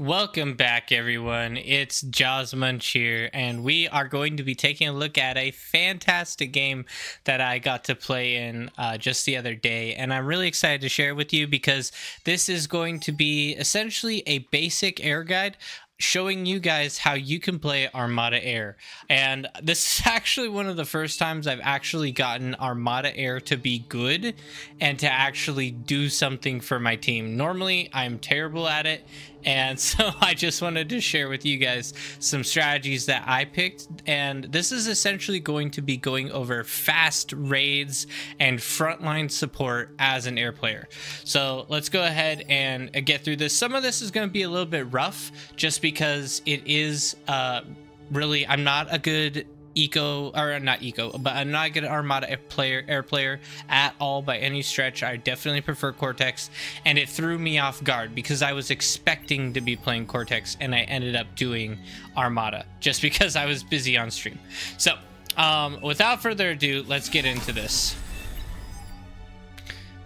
Welcome back, everyone. It's Jaws Munch here, and we are going to be taking a look at a fantastic game that I got to play in uh, just the other day. And I'm really excited to share it with you because this is going to be essentially a basic air guide showing you guys how you can play Armada Air. And this is actually one of the first times I've actually gotten Armada Air to be good and to actually do something for my team. Normally, I'm terrible at it. And so I just wanted to share with you guys some strategies that I picked. And this is essentially going to be going over fast raids and frontline support as an air player. So let's go ahead and get through this. Some of this is going to be a little bit rough just because it is uh, really, I'm not a good eco or not eco but i'm not a good armada player air player at all by any stretch i definitely prefer cortex and it threw me off guard because i was expecting to be playing cortex and i ended up doing armada just because i was busy on stream so um, without further ado let's get into this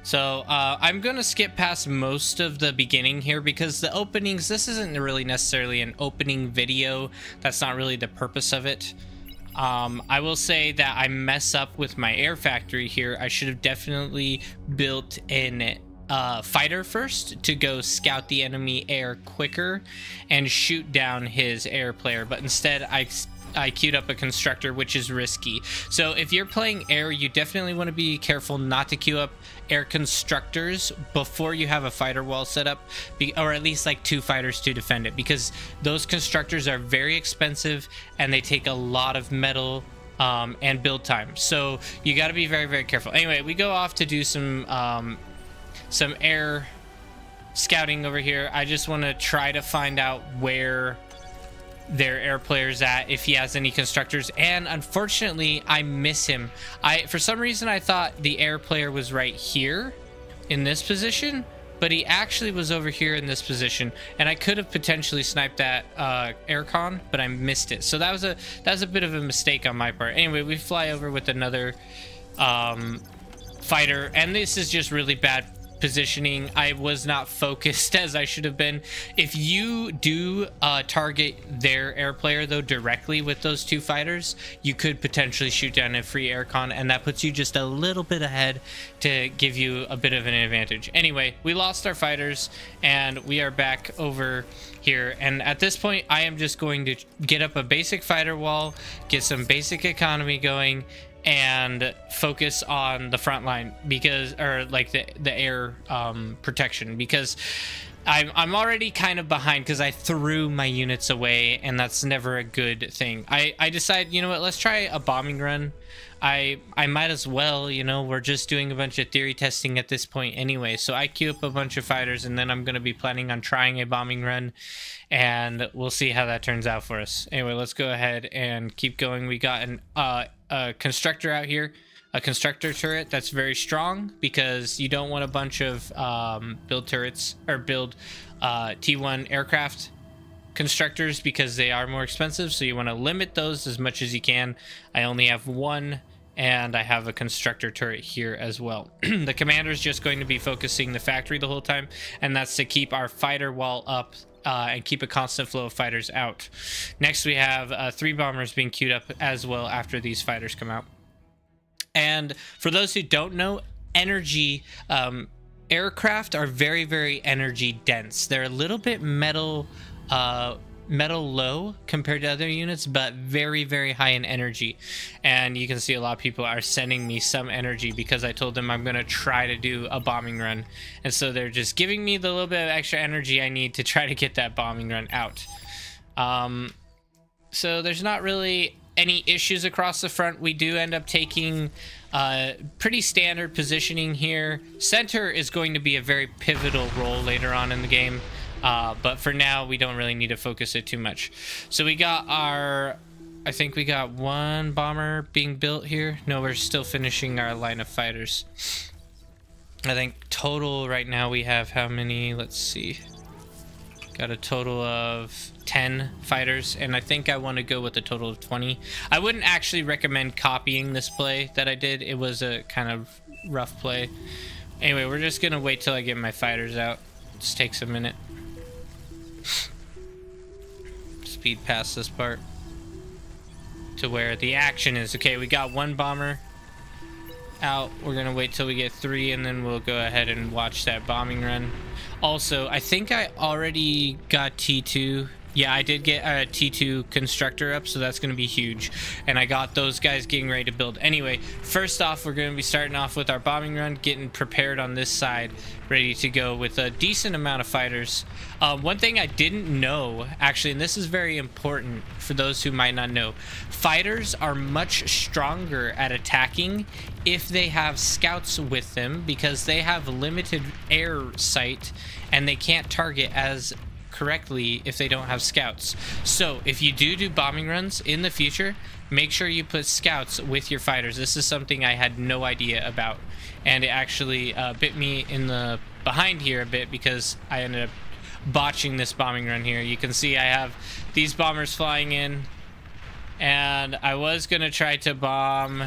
so uh, I'm going to skip past most of the beginning here because the openings, this isn't really necessarily an opening video. That's not really the purpose of it. Um, I will say that I mess up with my air factory here. I should have definitely built an uh, fighter first to go scout the enemy air quicker and shoot down his air player. But instead, I I queued up a constructor, which is risky. So if you're playing air, you definitely want to be careful not to queue up air constructors before you have a fighter wall set up, or at least like two fighters to defend it, because those constructors are very expensive and they take a lot of metal um, and build time. So you got to be very, very careful. Anyway, we go off to do some um, some air scouting over here. I just want to try to find out where their air players at if he has any constructors. And unfortunately I miss him. I for some reason I thought the air player was right here in this position but he actually was over here in this position. And I could have potentially sniped that uh, aircon but I missed it. So that was a that was a bit of a mistake on my part. Anyway we fly over with another um, fighter. And this is just really bad positioning. I was not focused as I should have been. If you do uh, target their air player though directly with those two fighters, you could potentially shoot down a free aircon and that puts you just a little bit ahead to give you a bit of an advantage. Anyway, we lost our fighters and we are back over here. And at this point, I am just going to get up a basic fighter wall, get some basic economy going, and focus on the front line because or like the the air um, protection because I'm I'm already kind of behind because I threw my units away and that's never a good thing. I I decide you know what let's try a bombing run. I I might as well you know we're just doing a bunch of theory testing at this point anyway. So I queue up a bunch of fighters and then I'm gonna be planning on trying a bombing run, and we'll see how that turns out for us. Anyway, let's go ahead and keep going. We got an uh a constructor out here, a constructor turret that's very strong because you don't want a bunch of um, build turrets or build uh, T1 aircraft constructors because they are more expensive. So you want to limit those as much as you can. I only have one and I have a constructor turret here as well. the commander is just going to be focusing the factory the whole time, and that's to keep our fighter wall up uh, and keep a constant flow of fighters out. Next, we have uh, three bombers being queued up as well after these fighters come out. And for those who don't know, energy um, aircraft are very, very energy dense. They're a little bit metal uh, metal low compared to other units, but very, very high in energy. And you can see a lot of people are sending me some energy because I told them I'm going to try to do a bombing run. And so they're just giving me the little bit of extra energy I need to try to get that bombing run out. Um, so there's not really any issues across the front. We do end up taking uh, pretty standard positioning here. Center is going to be a very pivotal role later on in the game. Uh, but for now, we don't really need to focus it too much. So we got our... I think we got one bomber being built here. No, we're still finishing our line of fighters. I think total right now we have how many? Let's see. Got a total of 10 fighters, and I think I want to go with a total of 20. I wouldn't actually recommend copying this play that I did. It was a kind of rough play. Anyway, we're just going to wait till I get my fighters out. Just takes a minute. Speed past this part to where the action is. Okay, we got one bomber out. We're gonna wait till we get three and then we'll go ahead and watch that bombing run. Also, I think I already got T2 yeah, I did get a T2 constructor up, so that's going to be huge. And I got those guys getting ready to build. Anyway, first off, we're going to be starting off with our bombing run, getting prepared on this side, ready to go with a decent amount of fighters. Uh, one thing I didn't know, actually, and this is very important for those who might not know, fighters are much stronger at attacking if they have scouts with them because they have limited air sight and they can't target as correctly if they don't have scouts. So if you do do bombing runs in the future, make sure you put scouts with your fighters. This is something I had no idea about. And it actually uh, bit me in the behind here a bit because I ended up botching this bombing run here. You can see I have these bombers flying in and I was going to try to bomb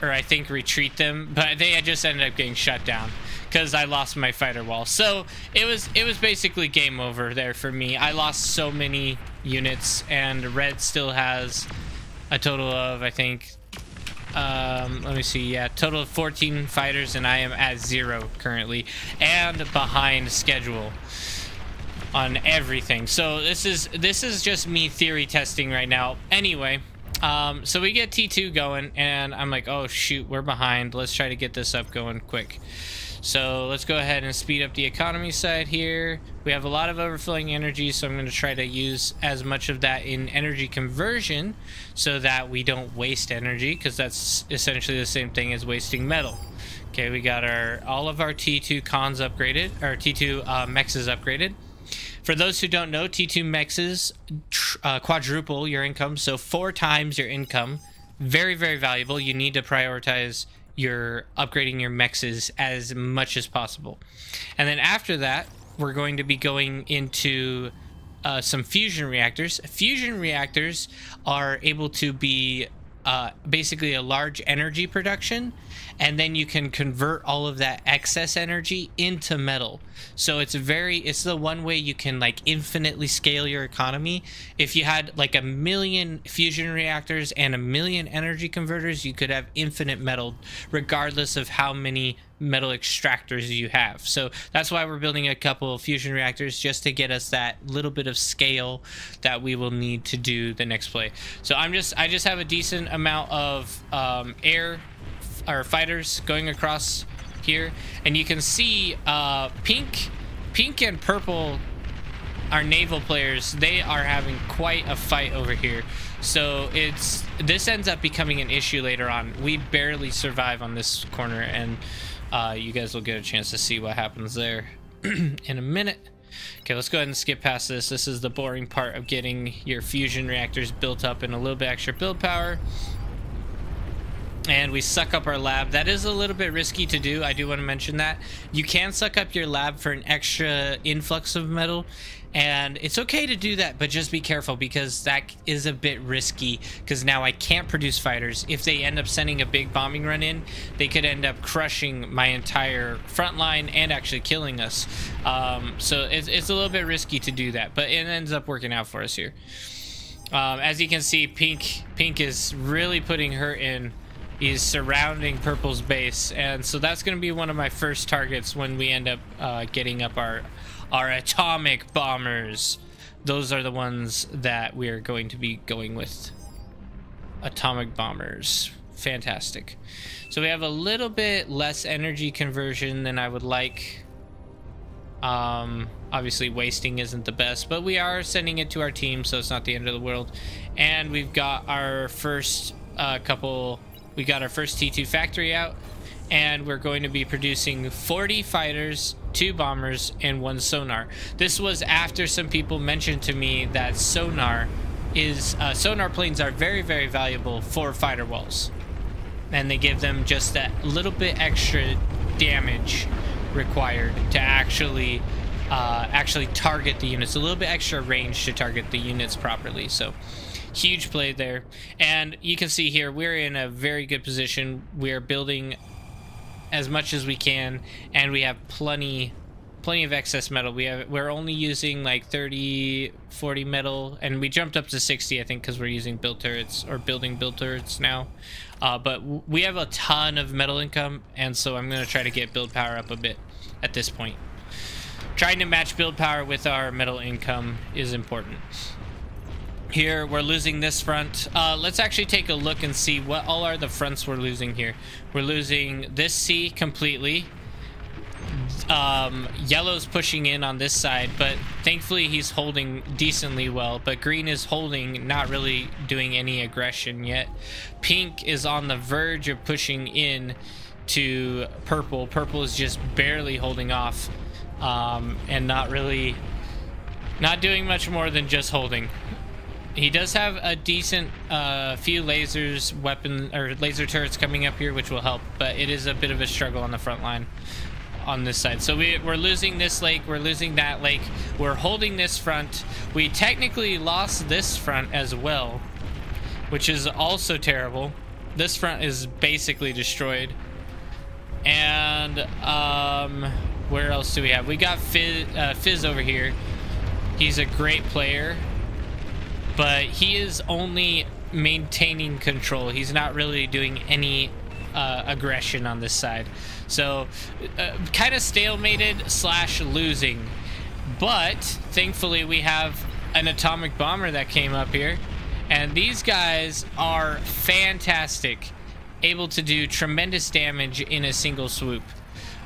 or I think retreat them, but they just ended up getting shut down because I lost my fighter wall. So it was it was basically game over there for me. I lost so many units, and Red still has a total of I think. Um, let me see. Yeah, total of 14 fighters, and I am at zero currently, and behind schedule on everything. So this is this is just me theory testing right now. Anyway. Um, so we get T2 going, and I'm like, oh shoot, we're behind. Let's try to get this up going quick. So let's go ahead and speed up the economy side here. We have a lot of overflowing energy, so I'm going to try to use as much of that in energy conversion so that we don't waste energy, because that's essentially the same thing as wasting metal. Okay, we got our all of our T2 cons upgraded, or T2 uh, mexes upgraded. For those who don't know, T2 mexes uh, quadruple your income, so four times your income. Very, very valuable. You need to prioritize you're upgrading your mexes as much as possible. And then after that, we're going to be going into uh, some fusion reactors. Fusion reactors are able to be uh, basically a large energy production and then you can convert all of that excess energy into metal. So it's very it's the one way you can like infinitely scale your economy. If you had like a million fusion reactors and a million energy converters you could have infinite metal regardless of how many metal extractors you have. So that's why we're building a couple fusion reactors just to get us that little bit of scale that we will need to do the next play. So i'm just i just have a decent amount of um, air our fighters going across here, and you can see uh, pink, pink and purple. Our naval players, they are having quite a fight over here. So it's this ends up becoming an issue later on. We barely survive on this corner, and uh, you guys will get a chance to see what happens there in a minute. Okay, let's go ahead and skip past this. This is the boring part of getting your fusion reactors built up and a little bit extra build power and we suck up our lab. That is a little bit risky to do. I do want to mention that. You can suck up your lab for an extra influx of metal, and it's okay to do that, but just be careful because that is a bit risky because now I can't produce fighters. If they end up sending a big bombing run in, they could end up crushing my entire front line and actually killing us. Um, so it's, it's a little bit risky to do that, but it ends up working out for us here. Um, as you can see, Pink Pink is really putting her in is surrounding Purple's base, and so that's going to be one of my first targets when we end up uh, getting up our our atomic bombers. Those are the ones that we are going to be going with. Atomic bombers. Fantastic. So we have a little bit less energy conversion than I would like. Um, obviously wasting isn't the best, but we are sending it to our team, so it's not the end of the world. And we've got our first uh, couple we got our first T2 factory out, and we're going to be producing 40 fighters, two bombers, and one sonar. This was after some people mentioned to me that sonar is uh, sonar planes are very very valuable for fighter walls, and they give them just that little bit extra damage required to actually uh, actually target the units, a little bit extra range to target the units properly. So Huge play there. And you can see here, we're in a very good position. We're building as much as we can, and we have plenty plenty of excess metal. We have we're only using like 30, 40 metal, and we jumped up to 60, I think, because we're using build turrets or building build turrets now. Uh, but we have a ton of metal income, and so I'm gonna try to get build power up a bit at this point. Trying to match build power with our metal income is important. Here, we're losing this front. Uh, let's actually take a look and see what all are the fronts we're losing here. We're losing this C completely. Um, yellow's pushing in on this side, but thankfully he's holding decently well. But green is holding, not really doing any aggression yet. Pink is on the verge of pushing in to purple. Purple is just barely holding off um, and not really not doing much more than just holding. He does have a decent uh, few lasers, weapon or laser turrets coming up here, which will help, but it is a bit of a struggle on the front line on this side. So we, we're losing this lake, we're losing that lake, we're holding this front. We technically lost this front as well, which is also terrible. This front is basically destroyed. And um, where else do we have? We got Fizz, uh, Fizz over here. He's a great player, but he is only maintaining control. He's not really doing any uh, aggression on this side. So, uh, kind of stalemated slash losing. But, thankfully, we have an atomic bomber that came up here. And these guys are fantastic. Able to do tremendous damage in a single swoop.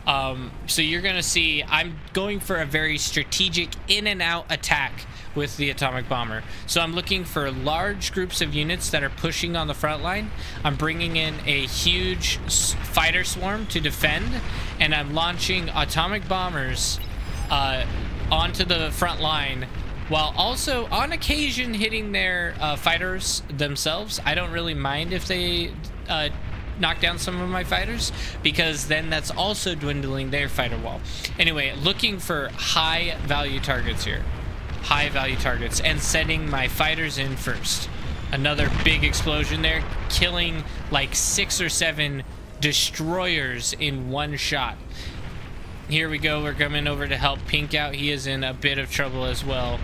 Um, so you're going to see I'm going for a very strategic in and out attack with the atomic bomber. So I'm looking for large groups of units that are pushing on the front line. I'm bringing in a huge fighter swarm to defend, and I'm launching atomic bombers uh, onto the front line while also on occasion hitting their uh, fighters themselves. I don't really mind if they uh, knock down some of my fighters because then that's also dwindling their fighter wall. Anyway, looking for high value targets here. High value targets and sending my fighters in first. Another big explosion there, killing like six or seven destroyers in one shot. Here we go. We're coming over to help Pink out. He is in a bit of trouble as well.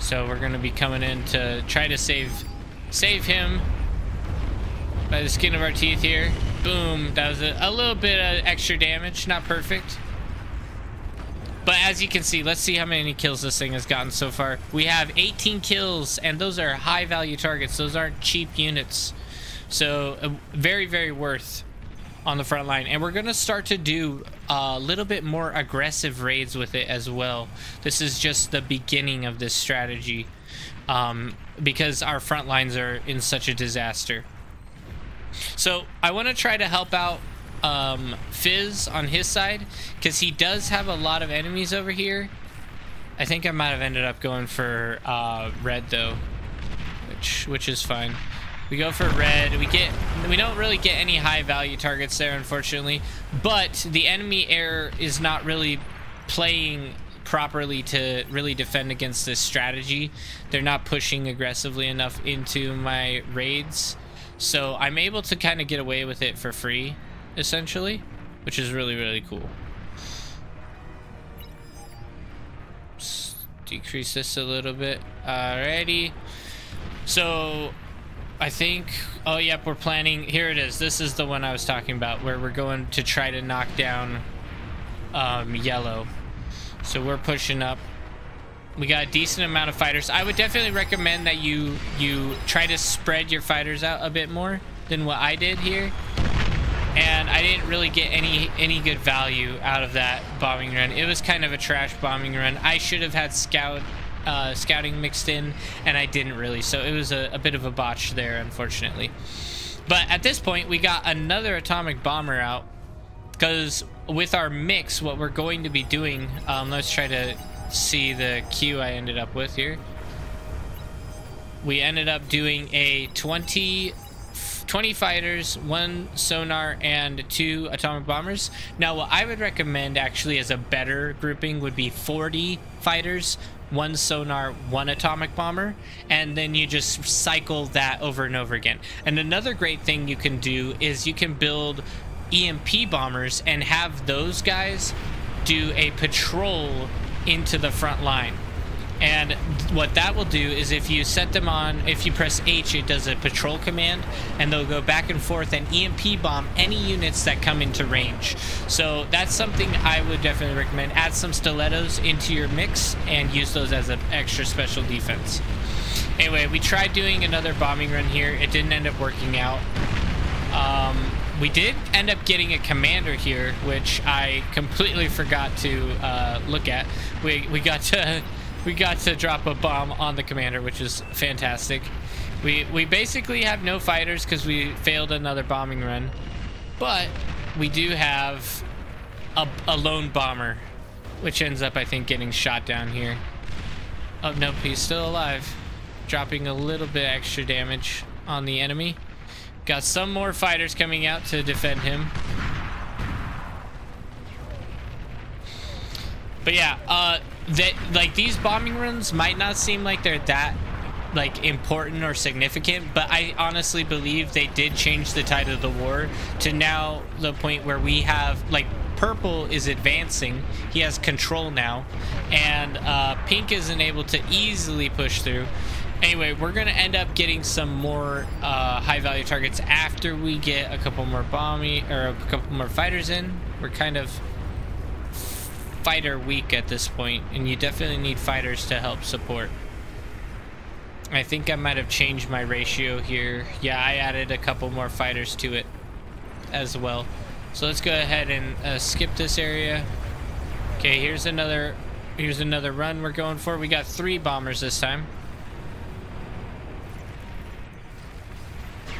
So we're to be coming in to try to save save him by the skin of our teeth here. Boom. That was a, a little bit of extra damage. Not perfect. But as you can see, let's see how many kills this thing has gotten so far. We have 18 kills, and those are high value targets. Those aren't cheap units. So uh, very, very worth on the front line. And we're going to start to do a little bit more aggressive raids with it as well. This is just the beginning of this strategy um, because our front lines are in such a disaster. So I want to try to help out um, Fizz on his side because he does have a lot of enemies over here. I think I might have ended up going for uh, red though, which which is fine. We go for red. We get we don't really get any high value targets there, unfortunately. But the enemy air is not really playing properly to really defend against this strategy. They're not pushing aggressively enough into my raids. So I'm able to kind of get away with it for free, essentially, which is really, really cool. Decrease this a little bit. Alrighty. So I think, oh yep, we're planning, here it is. This is the one I was talking about where we're going to try to knock down um, yellow. So we're pushing up we got a decent amount of fighters. I would definitely recommend that you you try to spread your fighters out a bit more than what I did here. And I didn't really get any any good value out of that bombing run. It was kind of a trash bombing run. I should have had scout uh, scouting mixed in, and I didn't really. So it was a, a bit of a botch there, unfortunately. But at this point, we got another atomic bomber out because with our mix, what we're going to be doing, um, let's try to see the queue I ended up with here. We ended up doing a 20, 20 fighters, one sonar, and two atomic bombers. Now, what I would recommend actually as a better grouping would be 40 fighters, one sonar, one atomic bomber, and then you just cycle that over and over again. And another great thing you can do is you can build EMP bombers and have those guys do a patrol into the front line. And what that will do is if you set them on, if you press H, it does a patrol command, and they'll go back and forth and EMP bomb any units that come into range. So that's something I would definitely recommend. Add some stilettos into your mix and use those as an extra special defense. Anyway, we tried doing another bombing run here. It didn't end up working out. Um, we did end up getting a commander here, which I completely forgot to uh, look at. We, we got to we got to drop a bomb on the commander, which is fantastic. We, we basically have no fighters because we failed another bombing run. But we do have a, a lone bomber, which ends up, I think, getting shot down here. Oh, nope, he's still alive. Dropping a little bit extra damage on the enemy. Got some more fighters coming out to defend him. But yeah, uh, that like these bombing runs might not seem like they're that like important or significant, but I honestly believe they did change the tide of the war to now the point where we have like purple is advancing. He has control now. And uh, pink isn't able to easily push through. Anyway we're gonna end up getting some more uh, high value targets after we get a couple more bombing or a couple more fighters in. We're kind of fighter weak at this point, and you definitely need fighters to help support. I think I might have changed my ratio here. Yeah, I added a couple more fighters to it as well. So let's go ahead and uh, skip this area. Okay, here's another here's another run we're going for. We got three bombers this time.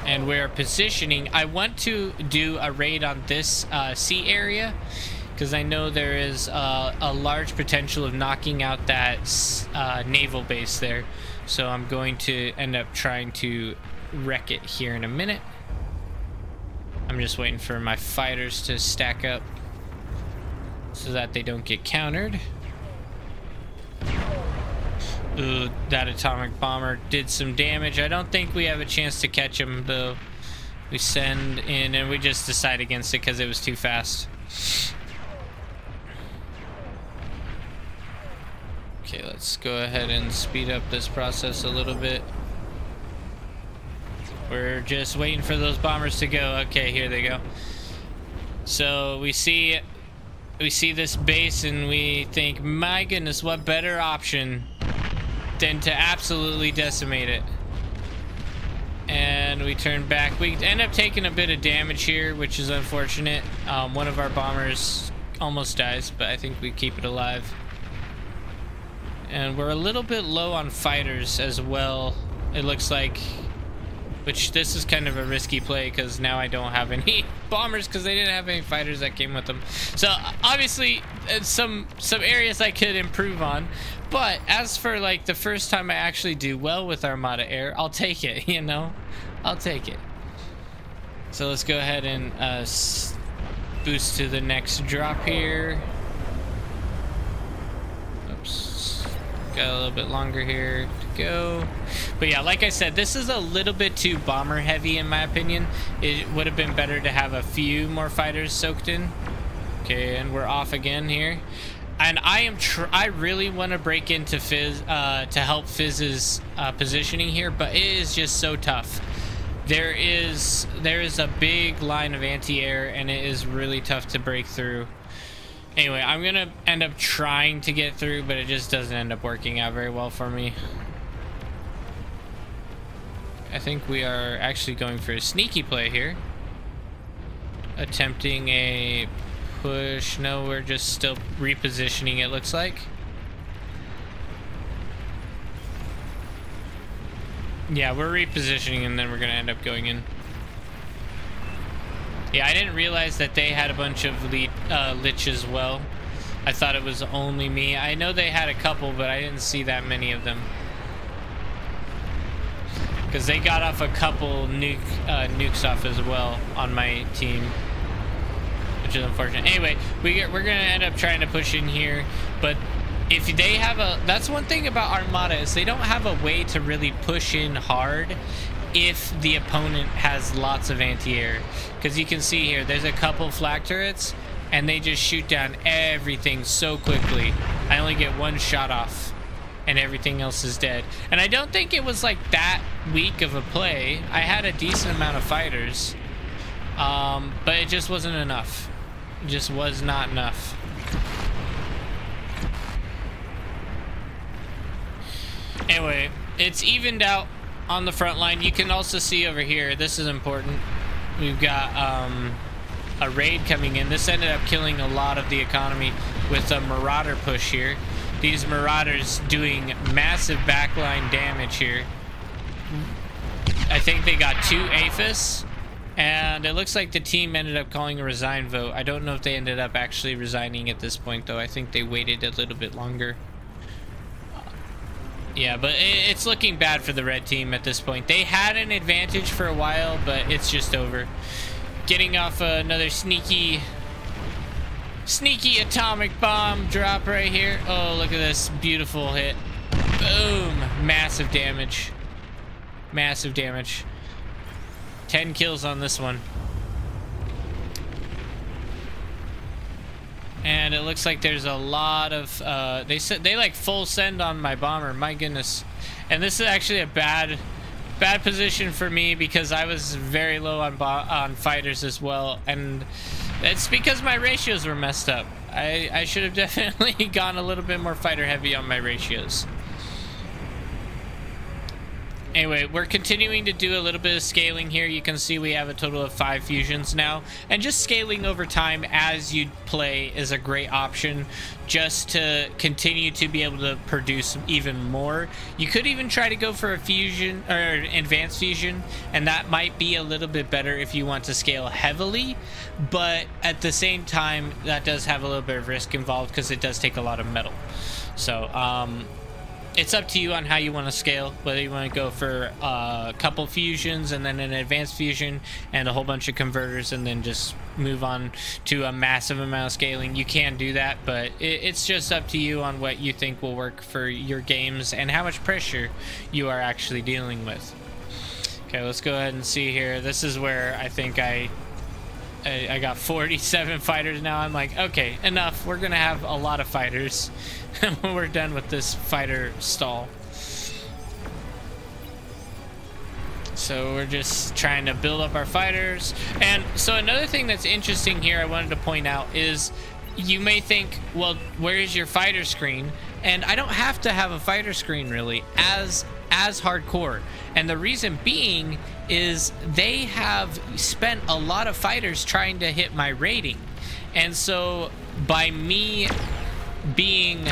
And we're positioning. I want to do a raid on this uh, sea area because I know there is uh, a large potential of knocking out that uh, naval base there. So I'm going to end up trying to wreck it here in a minute. I'm just waiting for my fighters to stack up so that they don't get countered. Ooh, that atomic bomber did some damage. I don't think we have a chance to catch him though. We send in and we just decide against it because it was too fast. Okay, let's go ahead and speed up this process a little bit. We're just waiting for those bombers to go. Okay, here they go. So we see we see this base and we think, my goodness, what better option than to absolutely decimate it. And we turn back. We end up taking a bit of damage here, which is unfortunate. Um, one of our bombers almost dies, but I think we keep it alive. And we're a little bit low on fighters as well, it looks like. Which this is kind of a risky play because now I don't have any bombers because they didn't have any fighters that came with them. So obviously uh, some some areas I could improve on. But as for like the first time I actually do well with Armada Air, I'll take it, you know? I'll take it. So let's go ahead and uh, boost to the next drop here. Got a little bit longer here to go. But yeah, like I said, this is a little bit too bomber heavy in my opinion. It would have been better to have a few more fighters soaked in. Okay, and we're off again here. And I am I really want to break into Fizz uh, to help Fizz's uh, positioning here, but it is just so tough. There is there is a big line of anti-air, and it is really tough to break through. Anyway, I'm gonna end up trying to get through, but it just doesn't end up working out very well for me. I think we are actually going for a sneaky play here. Attempting a push. No, we're just still repositioning, it looks like. Yeah, we're repositioning and then we're going to end up going in. Yeah, I didn't realize that they had a bunch of lead, uh, Liche as well. I thought it was only me. I know they had a couple, but I didn't see that many of them. Because they got off a couple nuke uh, nukes off as well on my team. Which is unfortunate. Anyway, we get, we're going to end up trying to push in here. But if they have a... That's one thing about Armada is they don't have a way to really push in hard if the opponent has lots of anti-air. Because you can see here, there's a couple flak turrets, and they just shoot down everything so quickly. I only get one shot off and everything else is dead. And I don't think it was like that weak of a play. I had a decent amount of fighters, um, but it just wasn't enough. It just was not enough. Anyway, it's evened out on the front line. You can also see over here, this is important. We've got um, a raid coming in. This ended up killing a lot of the economy with a marauder push here. These marauders doing massive backline damage here. I think they got two APHIS. And it looks like the team ended up calling a resign vote. I don't know if they ended up actually resigning at this point, though. I think they waited a little bit longer. Yeah, but it's looking bad for the red team at this point. They had an advantage for a while, but it's just over. Getting off another sneaky, sneaky atomic bomb drop right here. Oh, look at this beautiful hit. Boom. Massive damage. Massive damage. 10 kills on this one. And it looks like there's a lot of, uh, they said, they like full send on my bomber, my goodness. And this is actually a bad, bad position for me because I was very low on on fighters as well, and it's because my ratios were messed up. I, I should have definitely gone a little bit more fighter heavy on my ratios. Anyway, we're continuing to do a little bit of scaling here. You can see we have a total of five fusions now. And just scaling over time as you play is a great option just to continue to be able to produce even more. You could even try to go for a fusion or advanced fusion, and that might be a little bit better if you want to scale heavily. But at the same time, that does have a little bit of risk involved because it does take a lot of metal. So, um, it's up to you on how you want to scale, whether you want to go for uh, a couple fusions and then an advanced fusion and a whole bunch of converters and then just move on to a massive amount of scaling. You can do that, but it's just up to you on what you think will work for your games and how much pressure you are actually dealing with. Okay, let's go ahead and see here. This is where I think I I, got 47 fighters now. I'm like, okay, enough. We're going to have a lot of fighters when we're done with this fighter stall. So we're just trying to build up our fighters. And so another thing that's interesting here I wanted to point out is you may think, well, where is your fighter screen? And I don't have to have a fighter screen really as as hardcore. And the reason being is they have spent a lot of fighters trying to hit my rating. And so by me being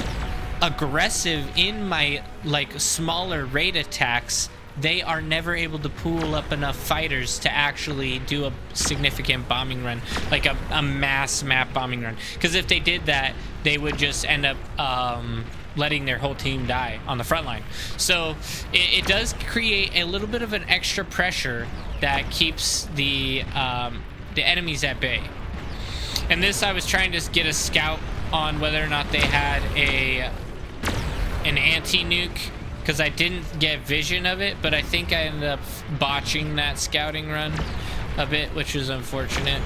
aggressive in my like smaller raid attacks, they are never able to pool up enough fighters to actually do a significant bombing run, like a, a mass map bombing run. Because if they did that, they would just end up um, letting their whole team die on the front line. So it, it does create a little bit of an extra pressure that keeps the um, the enemies at bay. And this, I was trying to get a scout on whether or not they had a an anti-nuke because I didn't get vision of it, but I think I ended up botching that scouting run a bit, which was unfortunate.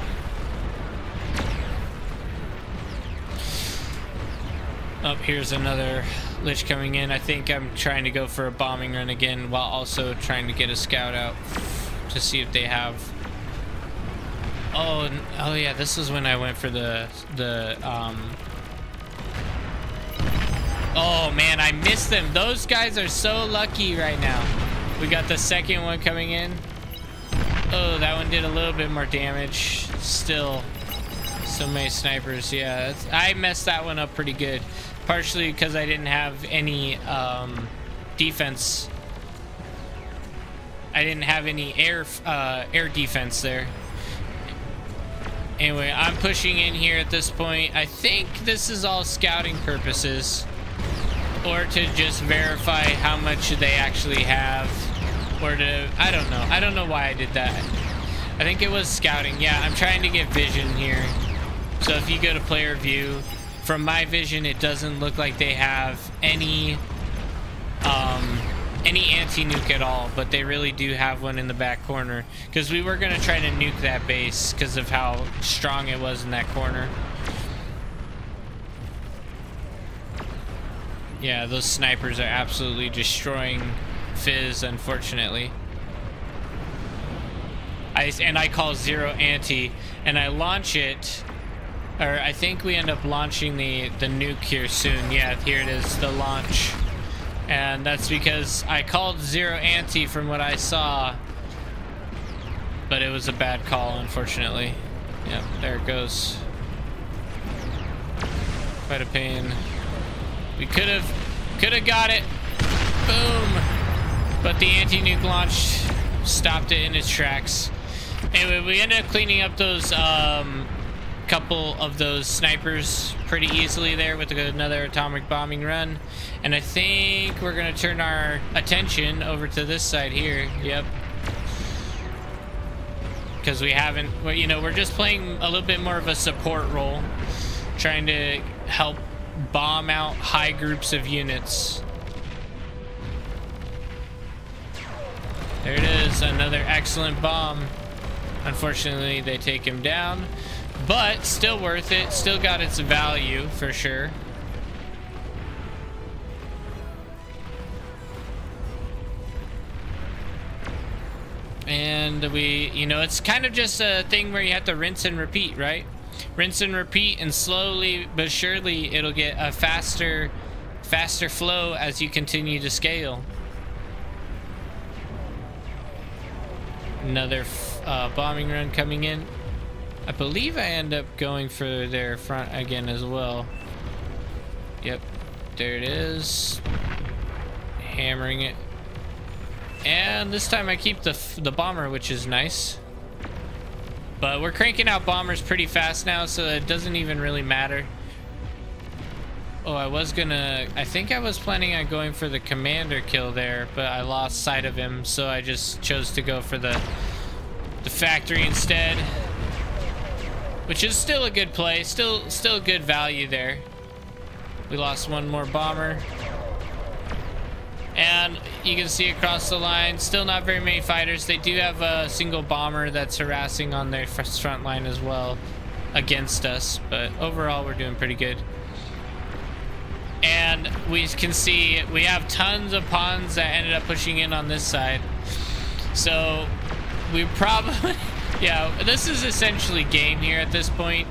Oh, here's another Liche coming in. I think I'm trying to go for a bombing run again while also trying to get a scout out to see if they have... Oh, oh yeah, this is when I went for the, the, um... Oh man, I missed them. Those guys are so lucky right now. We got the second one coming in. Oh, that one did a little bit more damage. Still, so many snipers. Yeah, I messed that one up pretty good partially because I didn't have any um, defense. I didn't have any air uh, air defense there. Anyway, I'm pushing in here at this point. I think this is all scouting purposes or to just verify how much they actually have or to I don't know. I don't know why I did that. I think it was scouting. Yeah, I'm trying to get vision here. So if you go to player view, from my vision, it doesn't look like they have any um, any anti-nuke at all, but they really do have one in the back corner. Because we were going to try to nuke that base because of how strong it was in that corner. Yeah, those snipers are absolutely destroying Fizz, unfortunately. I, and I call zero anti, and I launch it or I think we end up launching the, the nuke here soon. Yeah, here it is, the launch. And that's because I called zero anti from what I saw, but it was a bad call, unfortunately. Yep, there it goes. Quite a pain. We could have, could have got it. Boom. But the anti-nuke launch stopped it in its tracks. Anyway, we ended up cleaning up those um, couple of those snipers pretty easily there with another atomic bombing run. And I think we're going to turn our attention over to this side here. Yep. Because we haven't, well, you know, we're just playing a little bit more of a support role. Trying to help bomb out high groups of units. There it is, another excellent bomb. Unfortunately, they take him down, but still worth it. Still got its value for sure. And we, you know, it's kind of just a thing where you have to rinse and repeat, right? Rinse and repeat, and slowly but surely it'll get a faster, faster flow as you continue to scale. Another uh, bombing run coming in. I believe I end up going for their front again as well. Yep, there it is. Hammering it. And this time I keep the, the bomber, which is nice. But we're cranking out bombers pretty fast now, so it doesn't even really matter. Oh, I was gonna... I think I was planning on going for the commander kill there, but I lost sight of him, so I just chose to go for the the factory instead. Which is still a good play. Still, still good value there. We lost one more bomber. And you can see across the line, still not very many fighters. They do have a single bomber that's harassing on their front line as well against us. But overall, we're doing pretty good. And we can see we have tons of pawns that ended up pushing in on this side. So we probably... yeah, this is essentially game here at this point.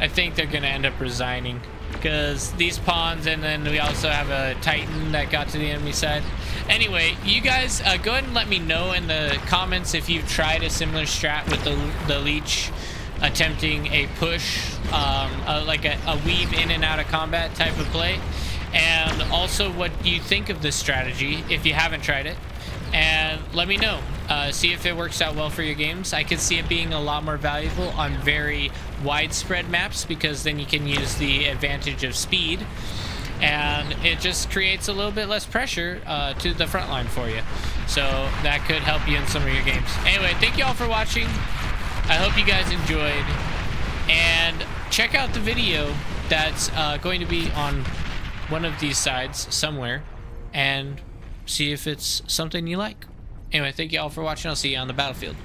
I think they're going to end up resigning. Because these pawns, and then we also have a Titan that got to the enemy side. Anyway, you guys, uh, go ahead and let me know in the comments if you've tried a similar strat with the, the Liche attempting a push, um, uh, like a, a weave in and out of combat type of play. And also what you think of this strategy if you haven't tried it. And let me know. Uh, see if it works out well for your games. I could see it being a lot more valuable on very widespread maps because then you can use the advantage of speed and it just creates a little bit less pressure uh, to the front line for you. So that could help you in some of your games. Anyway, thank you all for watching. I hope you guys enjoyed. And check out the video that's uh, going to be on one of these sides somewhere and see if it's something you like. Anyway, thank you all for watching. I'll see you on the battlefield.